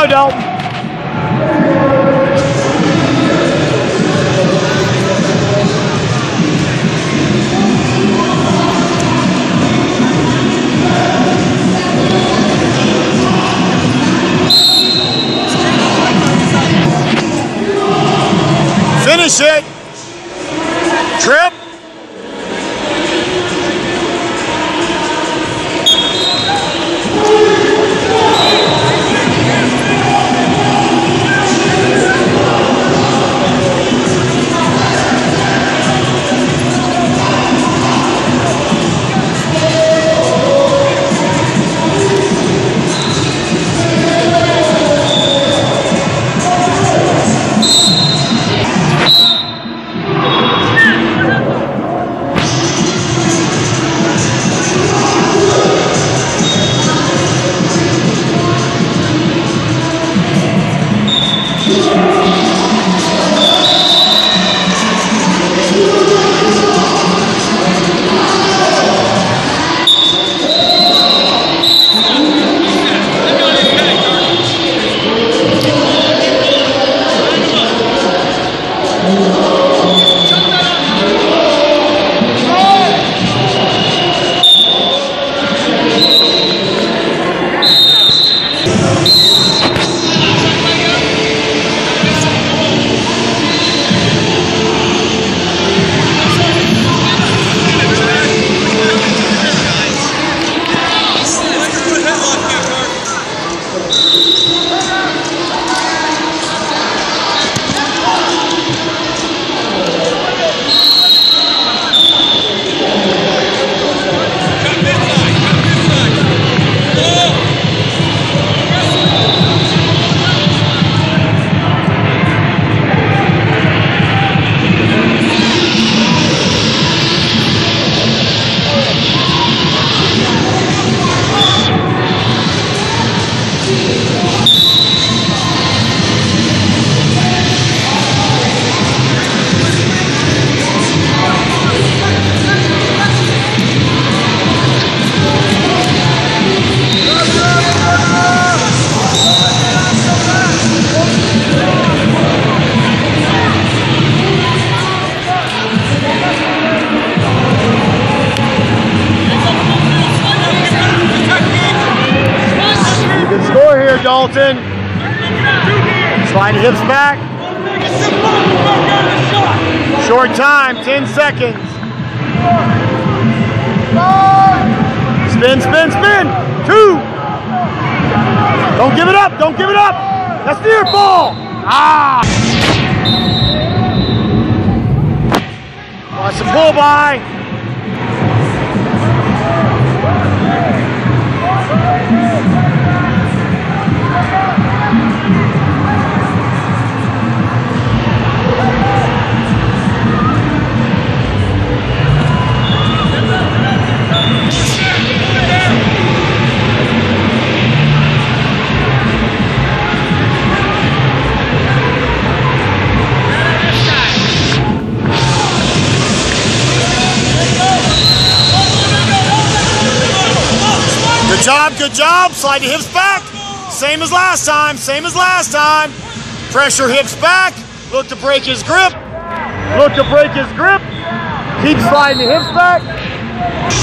go, Dalton. Finish it. Trip. Dalton. Slide the hips back. Short time, 10 seconds. Spin, spin, spin. Two. Don't give it up. Don't give it up. That's near ball. Ah. Watch the pull by. Good job, good job. Slide the hips back. Same as last time, same as last time. Pressure hips back. Look to break his grip. Look to break his grip. Keep sliding the hips back.